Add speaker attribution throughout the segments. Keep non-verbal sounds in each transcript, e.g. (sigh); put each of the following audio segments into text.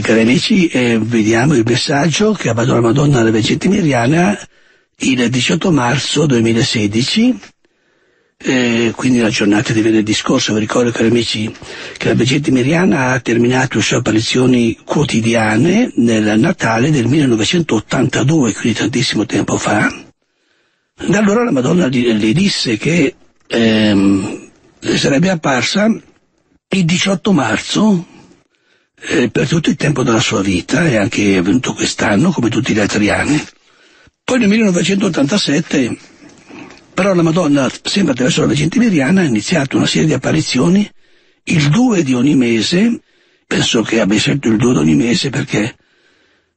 Speaker 1: Cari amici, eh, vediamo il messaggio che ha fatto la Madonna alla Vergine Miriana il 18 marzo 2016, eh, quindi la giornata di venerdì scorso. Vi ricordo, cari amici, che la Vergine Miriana ha terminato le sue apparizioni quotidiane nel Natale del 1982, quindi tantissimo tempo fa. Da allora la Madonna le disse che ehm, sarebbe apparsa il 18 marzo eh, per tutto il tempo della sua vita e anche è venuto quest'anno come tutti gli altri anni. Poi nel 1987 però la Madonna, sempre attraverso la Vergine Miriana, ha iniziato una serie di apparizioni il 2 di ogni mese, penso che abbia scelto il 2 di ogni mese perché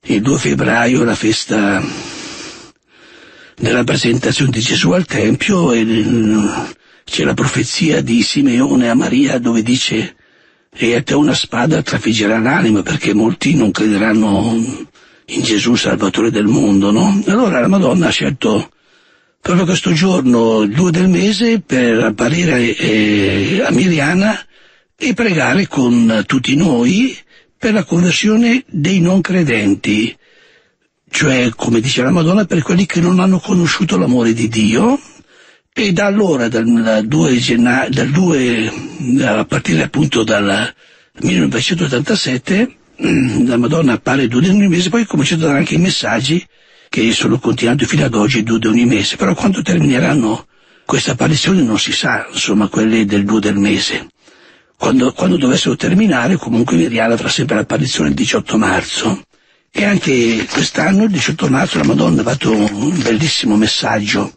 Speaker 1: il 2 febbraio è la festa della presentazione di Gesù al Tempio e c'è la profezia di Simeone a Maria dove dice e a te una spada trafiggerà l'anima perché molti non crederanno in Gesù Salvatore del mondo, no? Allora la Madonna ha scelto proprio questo giorno, il 2 del mese, per apparire eh, a Miriana e pregare con tutti noi per la conversione dei non credenti, cioè, come dice la Madonna, per quelli che non hanno conosciuto l'amore di Dio, e da allora, dal 2 gennaio, dal 2, a partire appunto dal 1987, la Madonna appare due di ogni mese, poi ha cominciato a dare anche i messaggi che sono continuati fino ad oggi due di ogni mese, però quando termineranno queste apparizioni non si sa, insomma, quelle del 2 del mese. Quando, quando dovessero terminare, comunque Miriana avrà sempre l'apparizione il 18 marzo. E anche quest'anno, il 18 marzo, la Madonna ha fatto un bellissimo messaggio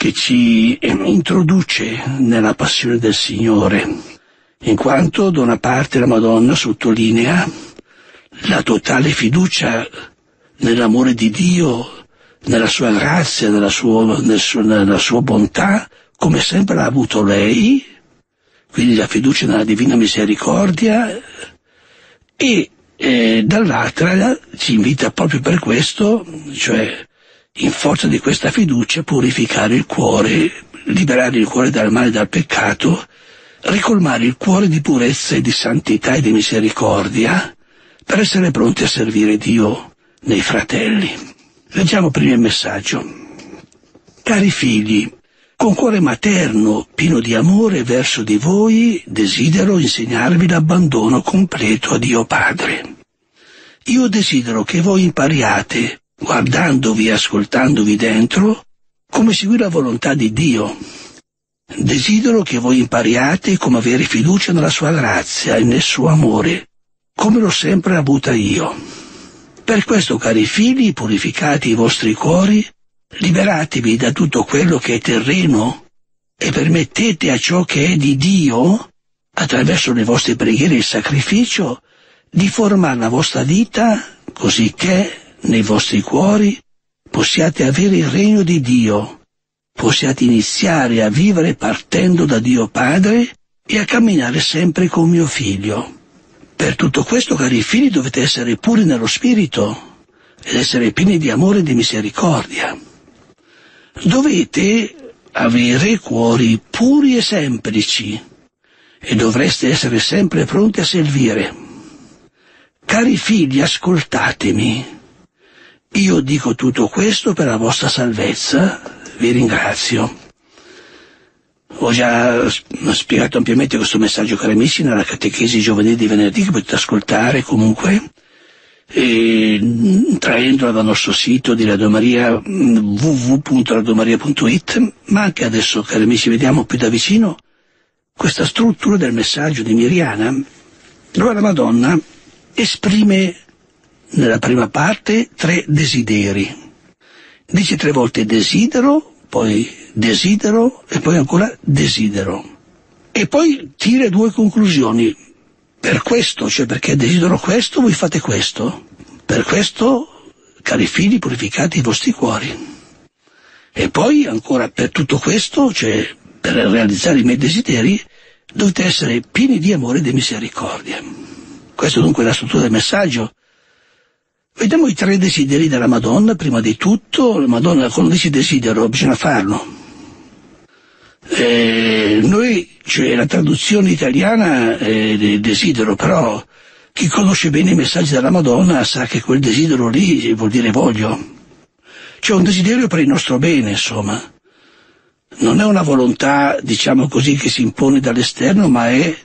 Speaker 1: che ci introduce nella passione del Signore, in quanto da una parte la Madonna sottolinea la totale fiducia nell'amore di Dio, nella sua grazia, nella sua, nella sua bontà, come sempre l'ha avuto lei, quindi la fiducia nella divina misericordia, e eh, dall'altra ci invita proprio per questo, cioè in forza di questa fiducia purificare il cuore, liberare il cuore dal male e dal peccato, ricolmare il cuore di purezza e di santità e di misericordia per essere pronti a servire Dio nei fratelli. Leggiamo prima il messaggio. Cari figli, con cuore materno, pieno di amore verso di voi, desidero insegnarvi l'abbandono completo a Dio Padre. Io desidero che voi impariate guardandovi e ascoltandovi dentro, come seguire la volontà di Dio. Desidero che voi impariate come avere fiducia nella sua grazia e nel suo amore, come l'ho sempre avuta io. Per questo, cari figli, purificate i vostri cuori, liberatevi da tutto quello che è terreno e permettete a ciò che è di Dio, attraverso le vostre preghiere e il sacrificio, di formare la vostra vita così che nei vostri cuori possiate avere il regno di Dio, possiate iniziare a vivere partendo da Dio Padre e a camminare sempre con mio figlio. Per tutto questo, cari figli, dovete essere puri nello spirito ed essere pieni di amore e di misericordia. Dovete avere cuori puri e semplici e dovreste essere sempre pronti a servire. Cari figli, ascoltatemi io dico tutto questo per la vostra salvezza, vi ringrazio. Ho già spiegato ampiamente questo messaggio, cari nella catechesi giovanile di venerdì che potete ascoltare comunque, e, traendola dal nostro sito di Radio Maria www.radiomaria.it, ma anche adesso, cari amici, vediamo più da vicino questa struttura del messaggio di Miriana, dove la Madonna esprime nella prima parte tre desideri. Dice tre volte desidero, poi desidero e poi ancora desidero. E poi tira due conclusioni. Per questo, cioè perché desidero questo, voi fate questo. Per questo, cari figli, purificate i vostri cuori. E poi ancora per tutto questo, cioè per realizzare i miei desideri, dovete essere pieni di amore e di misericordia. Questo dunque è la struttura del messaggio Vediamo i tre desideri della Madonna, prima di tutto, la Madonna quando dice desidero bisogna farlo. Eh, noi, cioè la traduzione italiana è desidero, però Chi conosce bene i messaggi della Madonna sa che quel desiderio lì vuol dire voglio. C'è un desiderio per il nostro bene, insomma. Non è una volontà, diciamo così, che si impone dall'esterno, ma è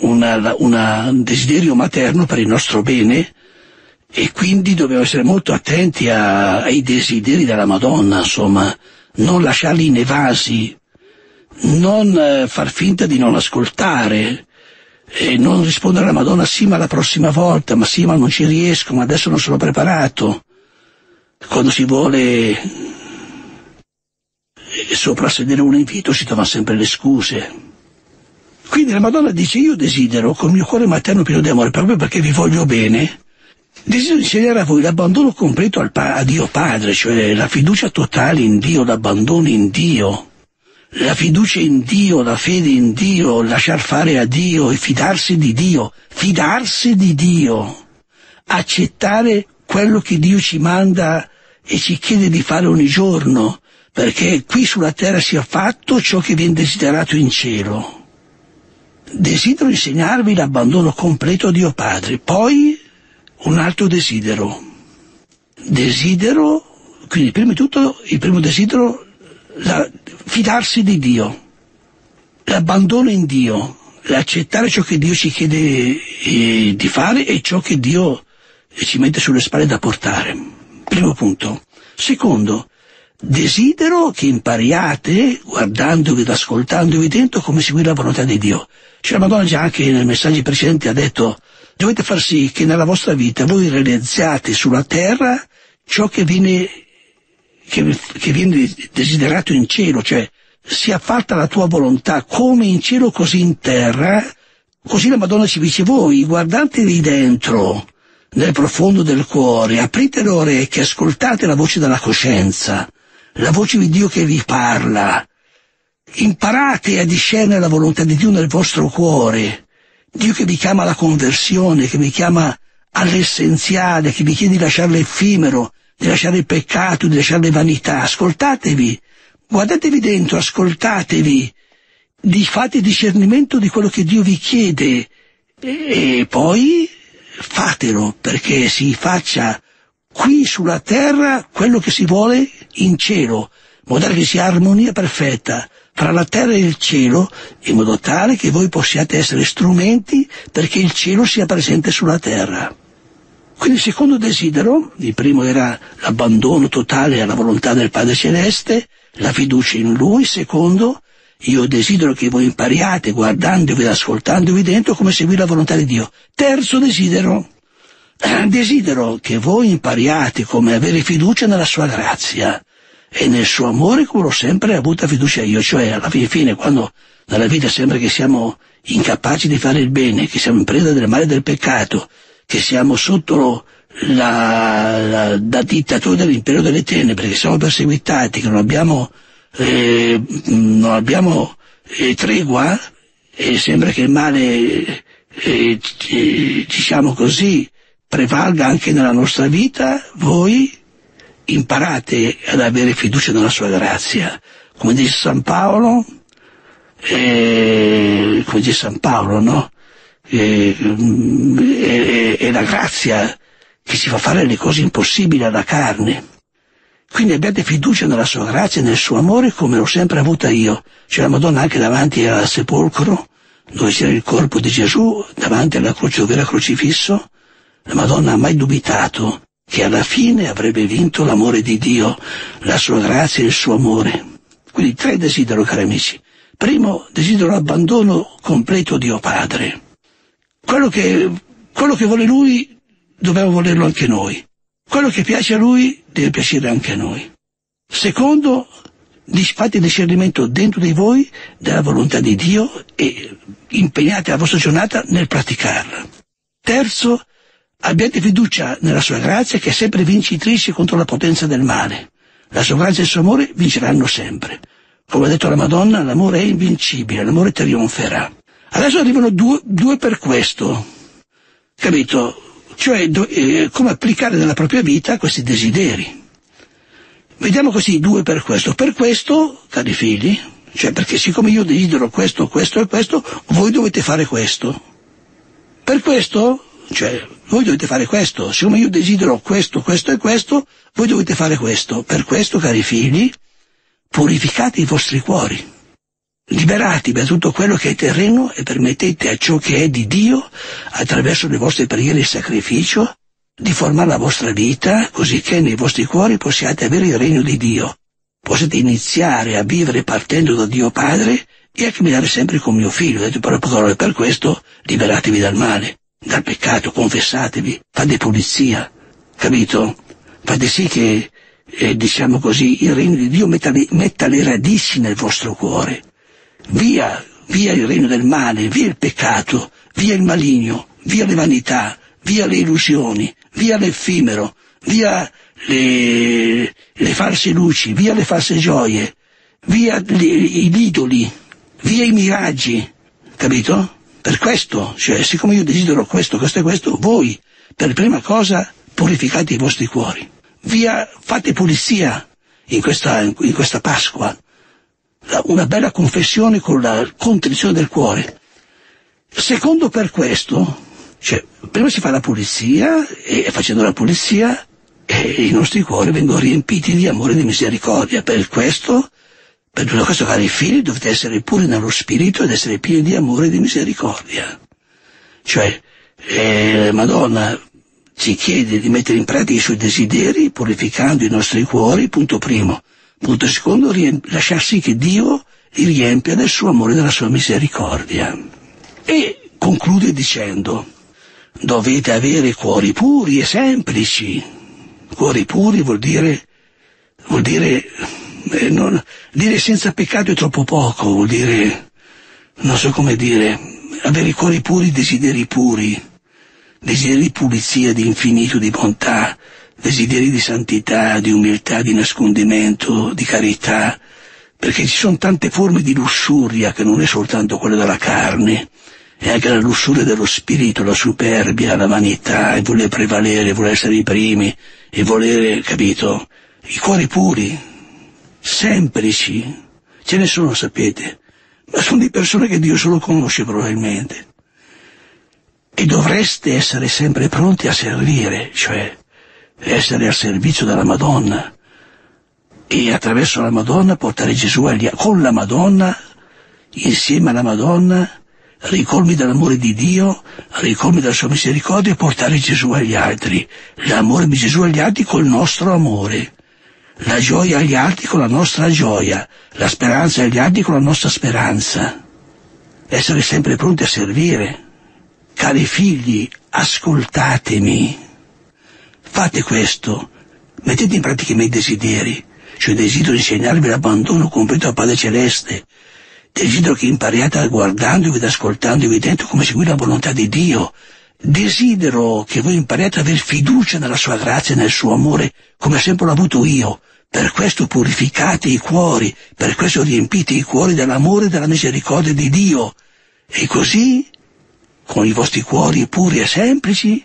Speaker 1: una, una, un desiderio materno per il nostro bene e quindi dobbiamo essere molto attenti a, ai desideri della Madonna, insomma, non lasciarli inevasi, non eh, far finta di non ascoltare, e non rispondere alla Madonna sì ma la prossima volta, ma sì ma non ci riesco, ma adesso non sono preparato. Quando si vuole eh, soprassedere un invito si trova sempre le scuse. Quindi la Madonna dice io desidero col mio cuore materno pieno di amore, proprio perché vi voglio bene, desidero insegnare a voi l'abbandono completo pa- a Dio Padre, cioè la fiducia totale in Dio, l'abbandono in Dio la fiducia in Dio, la fede in Dio, lasciar fare a Dio e fidarsi di Dio, fidarsi di Dio, accettare quello che Dio ci manda e ci chiede di fare ogni giorno, perché qui sulla terra sia fatto ciò che viene desiderato in cielo. Desidero insegnarvi l'abbandono completo a Dio Padre. Poi un altro desidero. Desidero, quindi prima di tutto il primo desidero la, fidarsi di Dio, l'abbandono in Dio, l'accettare ciò che Dio ci chiede eh, di fare e ciò che Dio eh, ci mette sulle spalle da portare. Primo punto. Secondo, desidero che impariate, guardandovi ed ascoltandovi dentro, come seguire la volontà di Dio. Cioè la Madonna già anche nei messaggi precedenti ha detto dovete far sì che nella vostra vita voi realizziate sulla terra ciò che viene che, che viene desiderato in cielo, cioè sia fatta la tua volontà come in cielo così in terra, così la Madonna ci dice voi, guardatevi dentro, nel profondo del cuore, aprite le orecchie, ascoltate la voce della coscienza, la voce di Dio che vi parla, imparate a discernere la volontà di Dio nel vostro cuore, Dio che vi chiama alla conversione, che vi chiama all'essenziale, che vi chiede di lasciare l'effimero, di lasciare il peccato, di lasciare le vanità. Ascoltatevi, guardatevi dentro, ascoltatevi, di, fate discernimento di quello che Dio vi chiede. E, e poi fatelo perché si faccia qui sulla terra quello che si vuole in cielo, in modo che sia armonia perfetta fra la terra e il cielo, in modo tale che voi possiate essere strumenti perché il cielo sia presente sulla terra. Quindi il secondo desidero, il primo era l'abbandono totale alla volontà del Padre Celeste, la fiducia in Lui, secondo, io desidero che voi impariate, guardandovi ed ascoltandovi dentro, come seguire la volontà di Dio. Terzo desidero, (clears throat) desidero che voi impariate come avere fiducia nella sua grazia e nel suo amore come l'ho sempre avuta fiducia io, cioè alla fine quando nella vita sembra che siamo incapaci di fare il bene, che siamo in preda del male e del peccato, che siamo sotto la, la, la dittatura dell'impero delle tenebre, che siamo perseguitati, che non abbiamo, eh, non abbiamo eh, tregua e sembra che il male, eh, diciamo così, prevalga anche nella nostra vita, voi imparate ad avere fiducia nella sua grazia. Come dice San Paolo, eh, come dice San Paolo, no? è, è, è la grazia che ci fa fare le cose impossibili alla carne. Quindi abbiate fiducia nella sua grazia e nel suo amore come l'ho sempre avuta io. C'è la Madonna anche davanti al sepolcro, dove c'era il corpo di Gesù, davanti alla croce dove era crocifisso. La Madonna ha mai dubitato che alla fine avrebbe vinto l'amore di Dio, la sua grazia e il suo amore. Quindi tre desidero, cari amici. Primo, desidero l'abbandono completo di Dio Padre quello che, quello che vuole lui dobbiamo volerlo anche noi. Quello che piace a lui deve piacere anche a noi. Secondo, fate discernimento dentro di voi della volontà di Dio e impegnate la vostra giornata nel praticarla. Terzo, abbiate fiducia nella sua grazia che è sempre vincitrice contro la potenza del male. La sua grazia e il suo amore vinceranno sempre. Come ha detto la Madonna, l'amore è invincibile, l'amore trionferà. Adesso arrivano due, due per questo, capito? Cioè do, eh, come applicare nella propria vita questi desideri. Vediamo così due per questo. Per questo, cari figli, cioè perché siccome io desidero questo, questo e questo, voi dovete fare questo. Per questo, cioè voi dovete fare questo, siccome io desidero questo, questo e questo, voi dovete fare questo. Per questo, cari figli, purificate i vostri cuori, liberatevi da tutto quello che è terreno e permettete a ciò che è di Dio, attraverso le vostre preghiere e sacrificio, di formare la vostra vita così che nei vostri cuori possiate avere il regno di Dio. Possiate iniziare a vivere partendo da Dio Padre e a camminare sempre con mio figlio. Detto per parole per questo, liberatevi dal male, dal peccato, confessatevi, fate pulizia, capito? Fate sì che, eh, diciamo così, il regno di Dio metta le, metta le radici nel vostro cuore. Via, via il regno del male, via il peccato, via il maligno, via le vanità, via le illusioni, via l'effimero, via le, le false luci, via le false gioie, via gli idoli, via i miraggi, capito? Per questo, cioè, siccome io desidero questo, questo e questo, voi, per prima cosa, purificate i vostri cuori. Via, fate pulizia in questa, in questa Pasqua. Una bella confessione con la contrizione del cuore. Secondo per questo, cioè, prima si fa la pulizia e facendo la pulizia eh, i nostri cuori vengono riempiti di amore e di misericordia. Per questo per tutto questo, cari figli, dovete essere puri nello spirito ed essere pieni di amore e di misericordia. Cioè, eh, Madonna ci chiede di mettere in pratica i suoi desideri, purificando i nostri cuori, punto primo. Punto secondo, lasciar sì che Dio li riempia del suo amore e della sua misericordia. E conclude dicendo, dovete avere cuori puri e semplici. Cuori puri vuol dire, vuol dire non, dire senza peccato è troppo poco, vuol dire, non so come dire, avere i cuori puri, desideri puri, desideri di pulizia, di infinito, di bontà, desideri di santità, di umiltà, di nascondimento, di carità, perché ci sono tante forme di lussuria che non è soltanto quella della carne, è anche la lussuria dello spirito, la superbia, la vanità, il voler prevalere, voler essere i primi, e volere, capito, i cuori puri, semplici, ce ne sono, sapete, ma sono di persone che Dio solo conosce probabilmente. E dovreste essere sempre pronti a servire, cioè essere al servizio della Madonna e attraverso la Madonna portare Gesù agli altri, con la Madonna, insieme alla Madonna, ricolmi dell'amore di Dio, ricolmi della sua misericordia e portare Gesù agli altri. L'amore di Gesù agli altri col nostro amore la gioia agli altri con la nostra gioia, la speranza agli altri con la nostra speranza. Essere sempre pronti a servire. Cari figli, ascoltatemi. Fate questo. Mettete in pratica i miei desideri. Cioè desidero insegnarvi l'abbandono completo al Padre Celeste. Desidero che impariate guardandovi ed ascoltandovi dentro come seguire la volontà di Dio. Desidero che voi impariate ad avere fiducia nella sua grazia e nel suo amore, come sempre l'ho avuto io. Per questo purificate i cuori, per questo riempite i cuori dell'amore e della misericordia di Dio. E così, con i vostri cuori puri e semplici,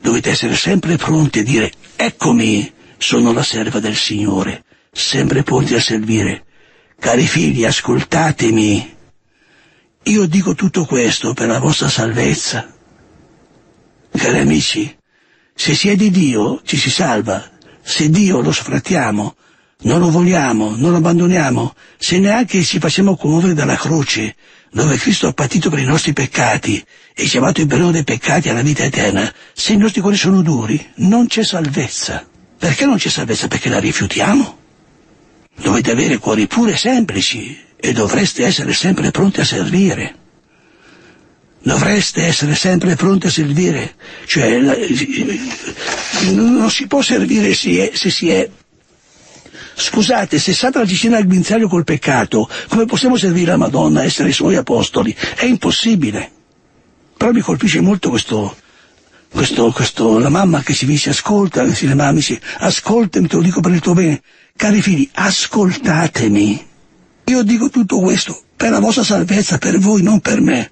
Speaker 1: dovete essere sempre pronti a dire eccomi, sono la serva del Signore, sempre pronti a servire. Cari figli, ascoltatemi. Io dico tutto questo per la vostra salvezza. Cari amici, se si è di Dio ci si salva, se Dio lo sfrattiamo, non lo vogliamo, non lo abbandoniamo, se neanche ci facciamo commuovere dalla croce, dove Cristo ha patito per i nostri peccati e chiamato il perdono dei peccati alla vita eterna, se i nostri cuori sono duri, non c'è salvezza. Perché non c'è salvezza? Perché la rifiutiamo? Dovete avere cuori puri e semplici e dovreste essere sempre pronti a servire. Dovreste essere sempre pronti a servire, cioè non si può servire se, se si è Scusate, se Satana ci tiene al guinzaglio col peccato, come possiamo servire la Madonna, essere i suoi apostoli? È impossibile. Però mi colpisce molto questo, questo, questo, la mamma che si dice ascolta, si le mamme dice ascoltami, te lo dico per il tuo bene. Cari figli, ascoltatemi. Io dico tutto questo per la vostra salvezza, per voi, non per me.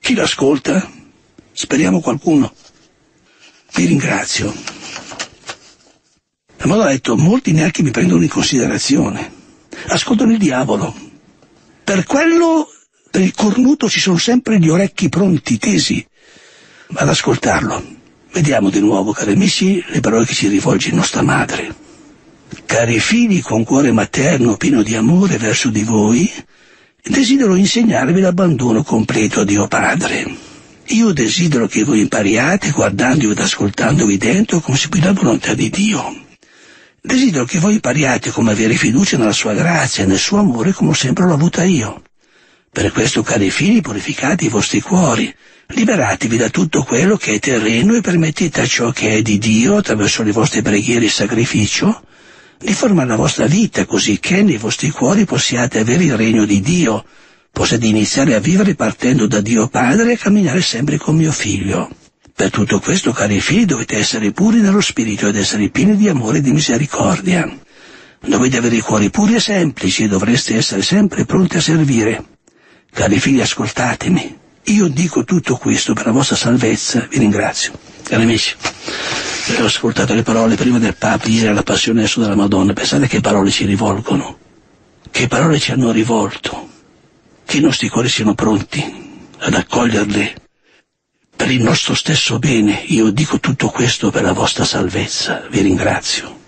Speaker 1: Chi l'ascolta? Speriamo qualcuno. Vi ringrazio. La Madonna ha detto, molti neanche mi prendono in considerazione. Ascoltano il diavolo. Per quello, per il cornuto ci sono sempre gli orecchi pronti, tesi. ad ascoltarlo. Vediamo di nuovo, cari amici, le parole che ci rivolge nostra madre. Cari figli, con cuore materno pieno di amore verso di voi, desidero insegnarvi l'abbandono completo a Dio Padre. Io desidero che voi impariate, guardandovi ed ascoltandovi dentro, come si la volontà di Dio. Desidero che voi impariate come avere fiducia nella sua grazia e nel suo amore come sempre l'ho avuta io. Per questo, cari figli, purificate i vostri cuori, liberatevi da tutto quello che è terreno e permettete a ciò che è di Dio, attraverso le vostre preghiere e sacrificio, di formare la vostra vita così che nei vostri cuori possiate avere il regno di Dio, possiate iniziare a vivere partendo da Dio Padre e camminare sempre con mio figlio. Per tutto questo, cari figli, dovete essere puri nello spirito ed essere pieni di amore e di misericordia. Dovete avere i cuori puri e semplici e dovreste essere sempre pronti a servire. Cari figli, ascoltatemi. Io dico tutto questo per la vostra salvezza. Vi ringrazio. Cari amici, ho ascoltato le parole prima del Papa ieri alla passione adesso della Madonna. Pensate che parole ci rivolgono. Che parole ci hanno rivolto. Che i nostri cuori siano pronti ad accoglierle per il nostro stesso bene. Io dico tutto questo per la vostra salvezza. Vi ringrazio.